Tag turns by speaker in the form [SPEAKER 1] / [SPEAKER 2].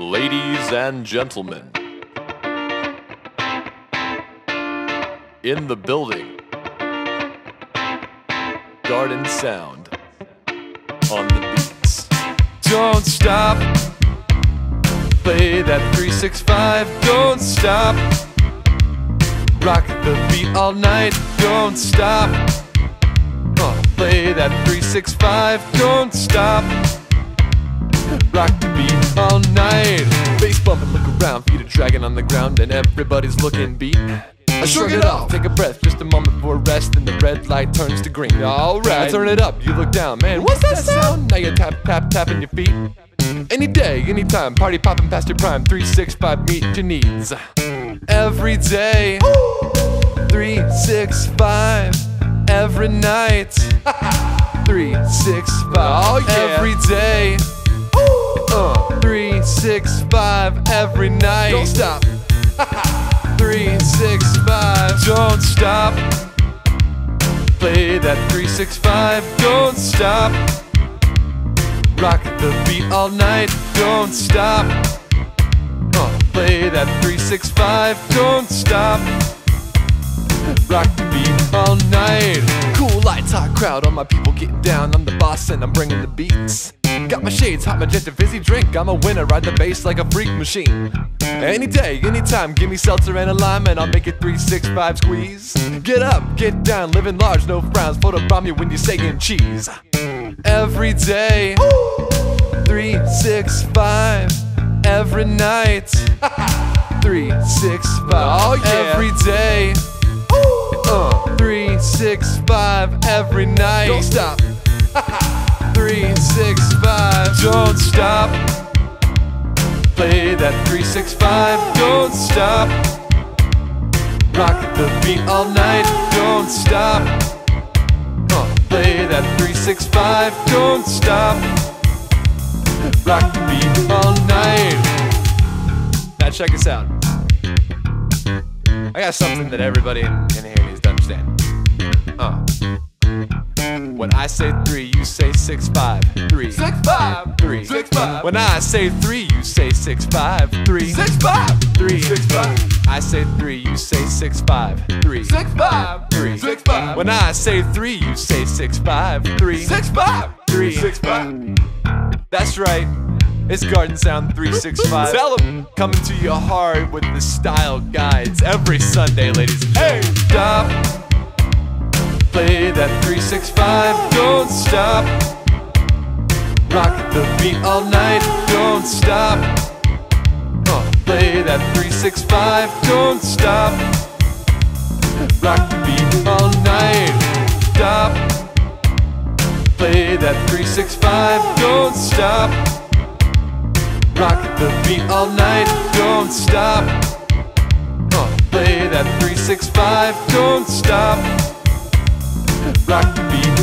[SPEAKER 1] Ladies and gentlemen, in the building, Garden Sound on the beats. Don't stop, play that 365, don't stop. Rock the beat all night, don't stop. Uh, play that 365, don't stop. Rock the beat all night. Dragging on the ground, and everybody's looking beat. I shrug it off, take a breath, just a moment for rest, and the red light turns to green. Alright, I turn it up, you look down, man, what's that sound? Now you tap, tap, tapping your feet. Any day, anytime, party popping past your prime. 365, meet your needs. Every day, 365, every night. 365, oh yeah. every day. Uh, 365, every night. Don't stop. 365, don't stop. Play that 365, don't stop. Rock the beat all night, don't stop. Uh, play that 365, don't stop. Rock the beat all night. Cool lights, hot crowd, all my people getting down. I'm the boss and I'm bringing the beats. Got my shades, hot magenta, fizzy drink. I'm a winner, ride the bass like a freak machine. Any day, anytime, give me seltzer and a lime, and I'll make it 365 squeeze. Get up, get down, living large, no frowns. Photobomb you when you're saying cheese. Every day, 365, every night. 365, oh yeah. every day. Uh, 365, every night. Don't stop. 365, don't stop. Play that 365, don't stop. Rock the beat all night, don't stop. Uh, play that 365, don't stop. Rock the beat all night. Now check us out. I got something that everybody in, in here needs to understand. Uh. I say three, you say six five. Three.
[SPEAKER 2] Six five.
[SPEAKER 1] Three.
[SPEAKER 2] Six five.
[SPEAKER 1] When I say three, you say six five. Three.
[SPEAKER 2] Six five.
[SPEAKER 1] Three.
[SPEAKER 2] Six five.
[SPEAKER 1] I say three, you say six five. Three.
[SPEAKER 2] Six five.
[SPEAKER 1] Three.
[SPEAKER 2] Six five.
[SPEAKER 1] When I say three, you say six five. Three.
[SPEAKER 2] Six five.
[SPEAKER 1] Three.
[SPEAKER 2] Six five.
[SPEAKER 1] That's right. It's Garden Sound 365.
[SPEAKER 2] Tell 'em.
[SPEAKER 1] Coming to your heart with the style guides every Sunday, ladies and gentlemen.
[SPEAKER 2] Hey.
[SPEAKER 1] Stop. Play that 365, don't stop. Rock the beat all night, don't stop. Uh, play that 365, don't stop. Rock the beat all night, stop. Play that 365, don't stop. Rock the beat all night, don't stop. Uh, play that 365, don't stop. Rock the beat